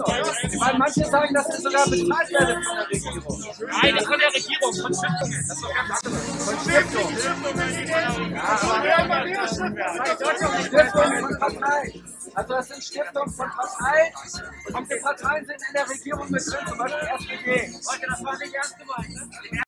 Weil manche sagen, das ist sogar bezahlt werden von der Regierung. Nein, das von der Regierung, von Stiftungen. Das ist doch ganz anderes. Von Stiftungen. Stiftungen von Parteien. Also das sind Stiftungen von Parteien und die Parteien sind in der Regierung mit drin, zum Beispiel SPD. Leute, das war nicht ernst gemeint. Ne?